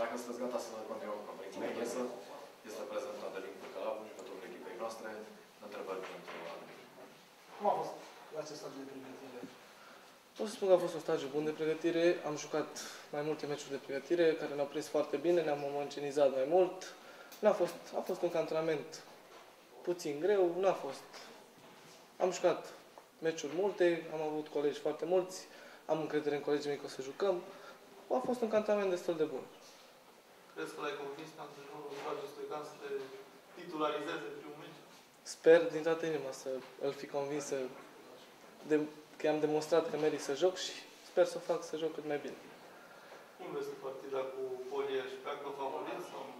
Dacă sunteți gata să continuăm competiția de presă, este prezentat de Lincul Calavu, jucătorul echipei noastre. Întrebări pentru Adrian. Cum a fost acest stadiu de pregătire? Pot să spun că a fost un stagiu bun de pregătire. Am jucat mai multe meciuri de pregătire care ne-au prins foarte bine, ne-am omogenizat mai mult. N-a fost, a fost un antrenament puțin greu, n-a fost. Am jucat meciuri multe, am avut colegi foarte mulți, am încredere în colegii mei că o să jucăm. A fost un antrenament destul de bun. Crezi că l-ai convins pe antrenorul George Stoican să te titularizeze primul meci? Sper din toată inima să îl fi convins să de, că am demonstrat că merit să joc și sper să fac să joc cât mai bine. Cum vezi tu partida cu Polia și pleacă favorit sau nu?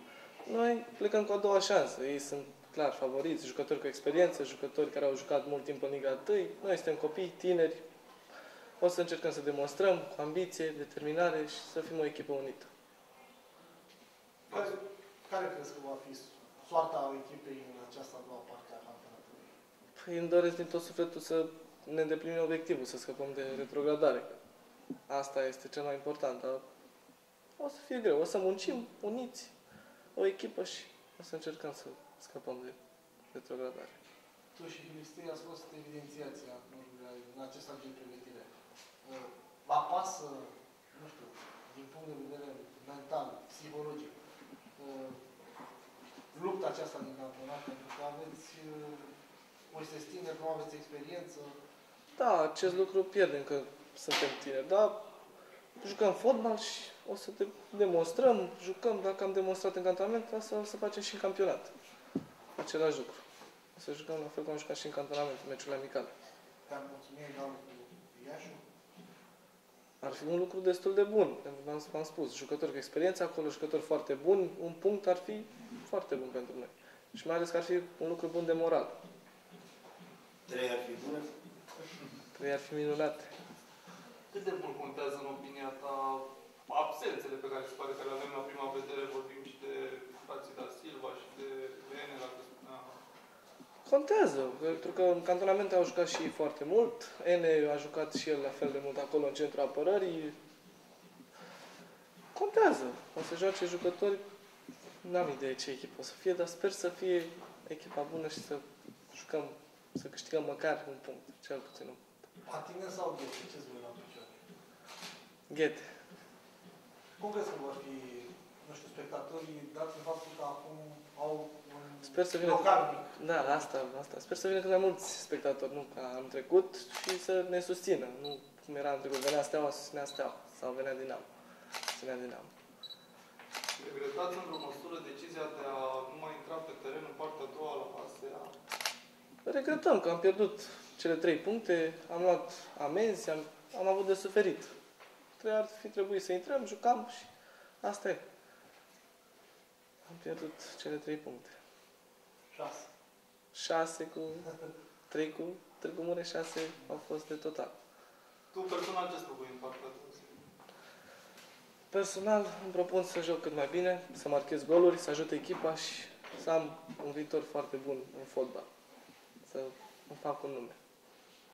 Noi plecăm cu a doua șansă. Ei sunt clar favoriți, jucători cu experiență, jucători care au jucat mult timp în Liga 1. Noi suntem copii, tineri. O să încercăm să demonstrăm cu ambiție, determinare și să fim o echipă unită. Care, care crezi că va fi soarta echipei în această a doua parte a campionatului? Păi îmi doresc din tot sufletul să ne îndeplinim obiectivul, să scăpăm de retrogradare. Asta este cel mai important, dar o să fie greu. O să muncim uniți, o echipă și o să încercăm să scăpăm de retrogradare. Tu și Filistei ați fost evidențiați în acest an de pregătire. Vă apasă, nu știu, din punct de vedere mental, psihologic, lupta aceasta din campionat, pentru că aveți Moises tineri, nu aveți experiență. Da, acest lucru pierdem că suntem tineri, dar jucăm fotbal și o să de- demonstrăm, jucăm, dacă am demonstrat în cantonament, asta o să facem și în campionat. Același lucru. O să jucăm la fel cum am jucat și în cantonament, în meciurile amicale. Te-am mulțumit egal cu Iașu. Ar fi un lucru destul de bun, pentru că v-am, v-am spus, jucători cu experiență acolo, jucători foarte buni, un punct ar fi foarte bun pentru noi. Și mai ales că ar fi un lucru bun de moral. Trei ar fi bune? Trei ar fi minunate. Cât de mult contează în opinia ta absențele pe care se pare că le avem la prima vedere? Vorbim și de frații da Silva și de Vene, dacă spunea. Contează, pentru că în cantonament au jucat și ei foarte mult. Ene a jucat și el la fel de mult acolo în centrul apărării. Contează. O să joace jucători, n-am idee ce echipă o să fie, dar sper să fie echipa bună și să jucăm, să câștigăm măcar un punct, cel puțin un punct. Patină sau ghete? Ce-ți voi la picior? Ghete. Cum crezi că vor fi, nu știu, spectatorii, dat în faptul că acum au un Sper să vină- local mic? Da, asta, asta. Sper să vină cât mai mulți spectatori, nu ca am trecut, și să ne susțină. Nu cum era în trecut, venea Steaua, susținea Steaua, sau venea Dinamo, susținea Dinamo. Regretați într-o măsură decizia de a nu mai intra pe teren în partea a doua la ASEA? Regretăm că am pierdut cele trei puncte, am luat amenzi, am, am avut de suferit. Trei ar fi trebuit să intrăm, jucam și asta e. Am pierdut cele trei puncte. Șase. Șase cu... Trei cu... Trei cu Mureș, șase au fost de total. Tu personal ce-ți propui în partea a doua? Personal îmi propun să joc cât mai bine, să marchez goluri, să ajut echipa și să am un viitor foarte bun în fotbal. Să îmi fac un nume.